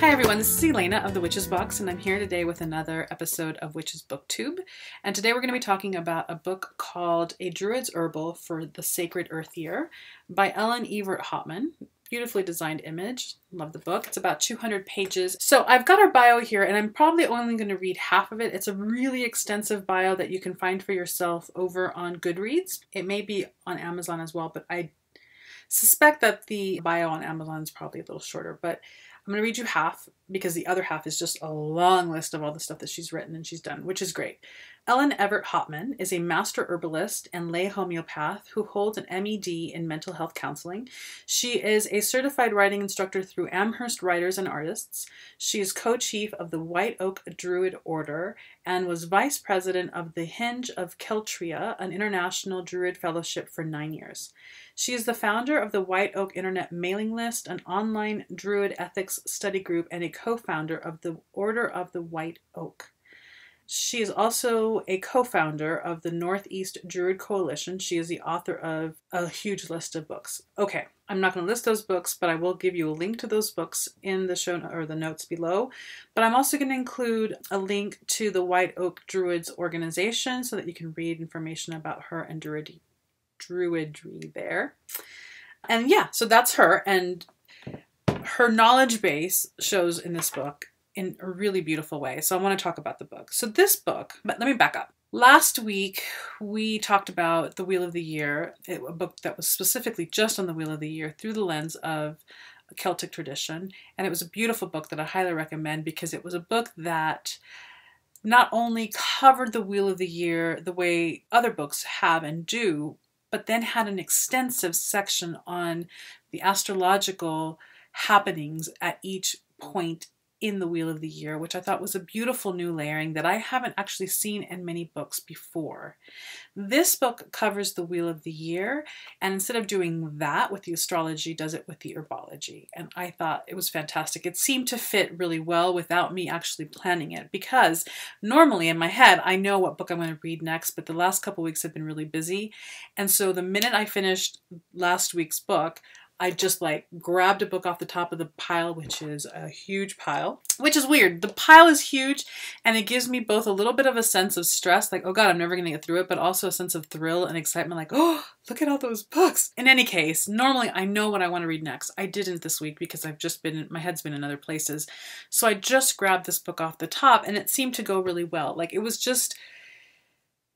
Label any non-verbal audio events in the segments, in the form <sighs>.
Hi everyone, this is Elena of the Witches Box, and I'm here today with another episode of Witches Booktube. And today we're going to be talking about a book called A Druid's Herbal for the Sacred Earth Year by Ellen Evert Hopman. Beautifully designed image. Love the book. It's about 200 pages. So I've got her bio here, and I'm probably only going to read half of it. It's a really extensive bio that you can find for yourself over on Goodreads. It may be on Amazon as well, but I suspect that the bio on Amazon is probably a little shorter. But I'm going to read you half because the other half is just a long list of all the stuff that she's written and she's done, which is great. Ellen Evert Hopman is a master herbalist and lay homeopath who holds an MED in mental health counseling. She is a certified writing instructor through Amherst Writers and Artists. She is co chief of the White Oak Druid Order and was vice president of the Henge of Keltria, an international Druid fellowship, for nine years. She is the founder of the White Oak Internet Mailing List, an online Druid ethics study group, and a co founder of the Order of the White Oak. She is also a co founder of the Northeast Druid Coalition. She is the author of a huge list of books. Okay, I'm not going to list those books, but I will give you a link to those books in the show or the notes below. But I'm also going to include a link to the White Oak Druids organization so that you can read information about her and druidry druidry there. And yeah, so that's her. And her knowledge base shows in this book in a really beautiful way. So I want to talk about the book. So this book, but let me back up. Last week, we talked about The Wheel of the Year, a book that was specifically just on the Wheel of the Year through the lens of Celtic tradition. And it was a beautiful book that I highly recommend because it was a book that not only covered the Wheel of the Year the way other books have and do, but then had an extensive section on the astrological happenings at each point in the Wheel of the Year, which I thought was a beautiful new layering that I haven't actually seen in many books before. This book covers the Wheel of the Year, and instead of doing that with the astrology, does it with the herbology. And I thought it was fantastic. It seemed to fit really well without me actually planning it, because normally in my head, I know what book I'm going to read next, but the last couple weeks have been really busy. And so the minute I finished last week's book, I just like grabbed a book off the top of the pile, which is a huge pile, which is weird. The pile is huge and it gives me both a little bit of a sense of stress, like, oh God, I'm never going to get through it, but also a sense of thrill and excitement, like, oh, look at all those books. In any case, normally I know what I want to read next. I didn't this week because I've just been, my head's been in other places. So I just grabbed this book off the top and it seemed to go really well. Like it was just,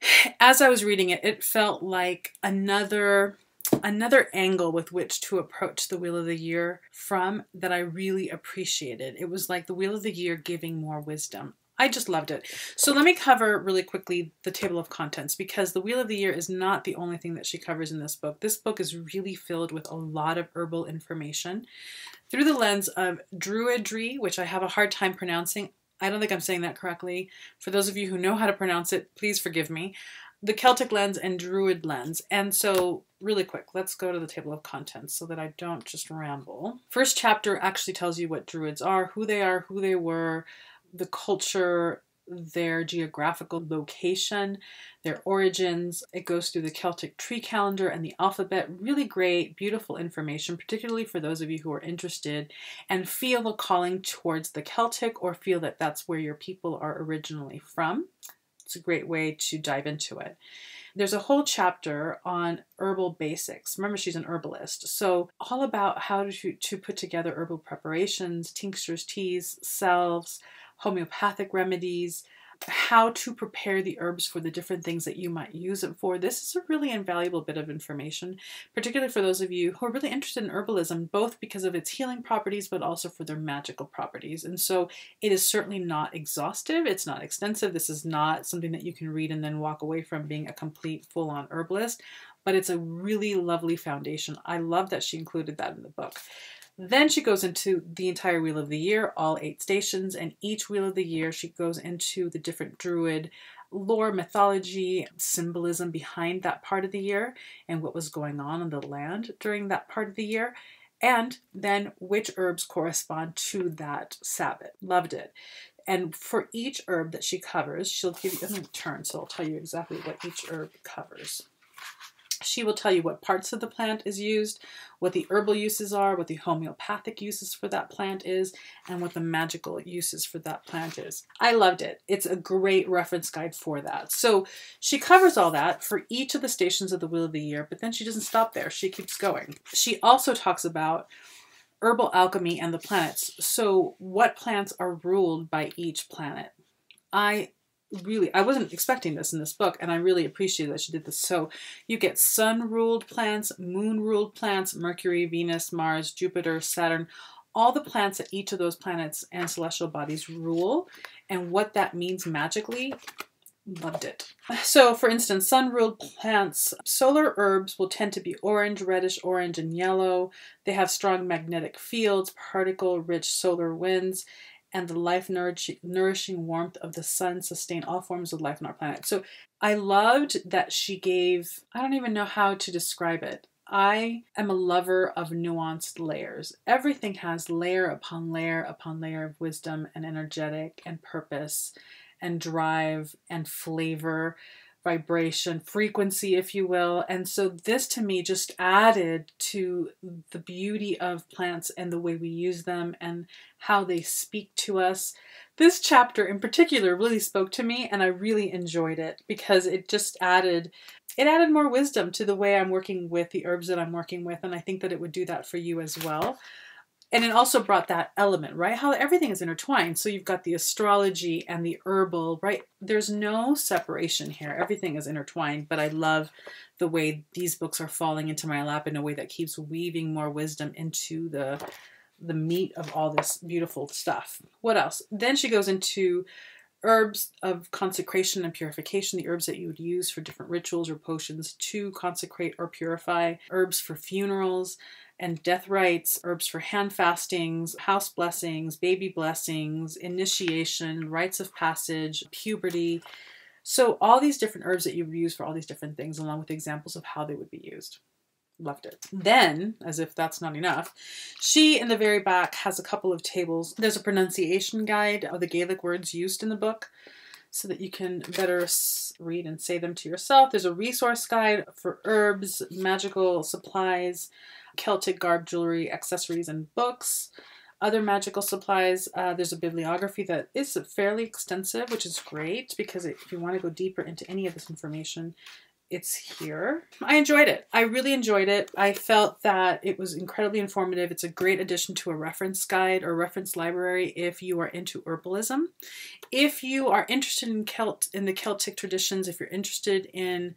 <sighs> as I was reading it, it felt like another another angle with which to approach the Wheel of the Year from that I really appreciated. It was like the Wheel of the Year giving more wisdom. I just loved it. So let me cover really quickly the table of contents because the Wheel of the Year is not the only thing that she covers in this book. This book is really filled with a lot of herbal information through the lens of druidry, which I have a hard time pronouncing. I don't think I'm saying that correctly. For those of you who know how to pronounce it, please forgive me the Celtic lens and Druid lens. And so, really quick, let's go to the table of contents so that I don't just ramble. First chapter actually tells you what Druids are, who they are, who they were, the culture, their geographical location, their origins. It goes through the Celtic tree calendar and the alphabet. Really great, beautiful information, particularly for those of you who are interested and feel a calling towards the Celtic or feel that that's where your people are originally from. It's a great way to dive into it. There's a whole chapter on herbal basics. Remember, she's an herbalist. So, all about how to, to put together herbal preparations, tinctures, teas, salves, homeopathic remedies, how to prepare the herbs for the different things that you might use it for. This is a really invaluable bit of information, particularly for those of you who are really interested in herbalism, both because of its healing properties, but also for their magical properties. And so it is certainly not exhaustive, it's not extensive. This is not something that you can read and then walk away from being a complete full on herbalist, but it's a really lovely foundation. I love that she included that in the book. Then she goes into the entire Wheel of the Year, all eight stations, and each Wheel of the Year she goes into the different druid lore, mythology, symbolism behind that part of the year and what was going on in the land during that part of the year, and then which herbs correspond to that Sabbath. Loved it. And for each herb that she covers, she'll give you, me turn so I'll tell you exactly what each herb covers. She will tell you what parts of the plant is used, what the herbal uses are, what the homeopathic uses for that plant is, and what the magical uses for that plant is. I loved it. It's a great reference guide for that. So she covers all that for each of the stations of the Wheel of the Year, but then she doesn't stop there. She keeps going. She also talks about herbal alchemy and the planets. So what plants are ruled by each planet? I really I wasn't expecting this in this book and I really appreciate that she did this. So you get sun ruled plants, moon ruled plants, Mercury, Venus, Mars, Jupiter, Saturn, all the plants that each of those planets and celestial bodies rule and what that means magically. Loved it. <laughs> So, for instance, sun ruled plants, solar herbs will tend to be orange, reddish orange, and yellow. They have strong magnetic fields, particle rich solar winds, and the life nourishing warmth of the sun sustain all forms of life on our planet. So I loved that she gave, I don't even know how to describe it. I am a lover of nuanced layers. Everything has layer upon layer upon layer of wisdom and energetic and purpose and drive and flavor vibration, frequency, if you will. And so this to me just added to the beauty of plants and the way we use them and how they speak to us. This chapter in particular really spoke to me and I really enjoyed it because it just added it added more wisdom to the way I'm working with the herbs that I'm working with and I think that it would do that for you as well and it also brought that element, right? How everything is intertwined. So you've got the astrology and the herbal, right? There's no separation here. Everything is intertwined, but I love the way these books are falling into my lap in a way that keeps weaving more wisdom into the the meat of all this beautiful stuff. What else? Then she goes into herbs of consecration and purification, the herbs that you would use for different rituals or potions to consecrate or purify, herbs for funerals, and death rites, herbs for hand fastings, house blessings, baby blessings, initiation, rites of passage, puberty. So, all these different herbs that you would use for all these different things, along with examples of how they would be used. Loved it. Then, as if that's not enough, she in the very back has a couple of tables. There's a pronunciation guide of the Gaelic words used in the book so that you can better read and say them to yourself. There's a resource guide for herbs, magical supplies, Celtic garb, jewelry, accessories, and books. Other magical supplies, uh, there's a bibliography that is fairly extensive, which is great because if you want to go deeper into any of this information, it's here. I enjoyed it. I really enjoyed it. I felt that it was incredibly informative. It's a great addition to a reference guide or reference library if you are into herbalism. If you are interested in Celt in the Celtic traditions, if you're interested in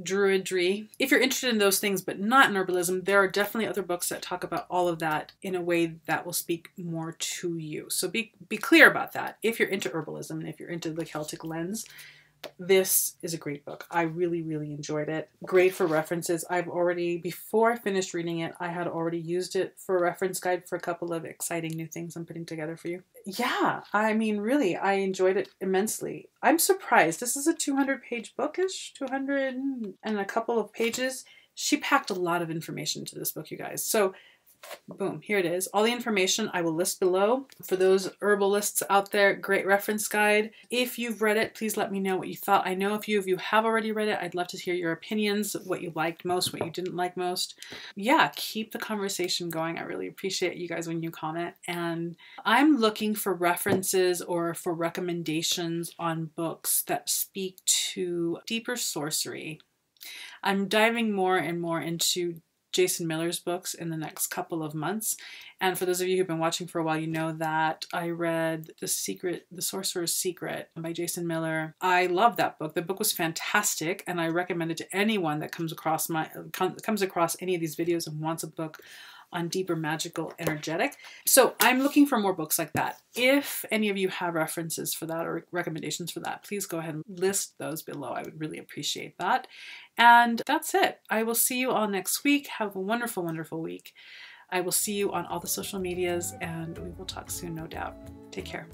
druidry. If you're interested in those things but not in herbalism, there are definitely other books that talk about all of that in a way that will speak more to you. So be be clear about that. If you're into herbalism and if you're into the Celtic lens, this is a great book. I really, really enjoyed it. Great for references. I've already, before I finished reading it, I had already used it for a reference guide for a couple of exciting new things I'm putting together for you. Yeah, I mean, really, I enjoyed it immensely. I'm surprised. This is a 200 page bookish, 200 and a couple of pages. She packed a lot of information into this book, you guys. So Boom, here it is. All the information I will list below. For those herbalists out there, great reference guide. If you've read it, please let me know what you thought. I know a few of you have already read it. I'd love to hear your opinions, what you liked most, what you didn't like most. Yeah, keep the conversation going. I really appreciate you guys when you comment. And I'm looking for references or for recommendations on books that speak to deeper sorcery. I'm diving more and more into Jason Miller's books in the next couple of months. And for those of you who've been watching for a while, you know that I read The Secret, The Sorcerer's Secret by Jason Miller. I love that book. The book was fantastic, and I recommend it to anyone that comes across my comes across any of these videos and wants a book on deeper magical energetic. So I'm looking for more books like that. If any of you have references for that or recommendations for that, please go ahead and list those below. I would really appreciate that. And that's it. I will see you all next week. Have a wonderful, wonderful week. I will see you on all the social medias and we will talk soon, no doubt. Take care.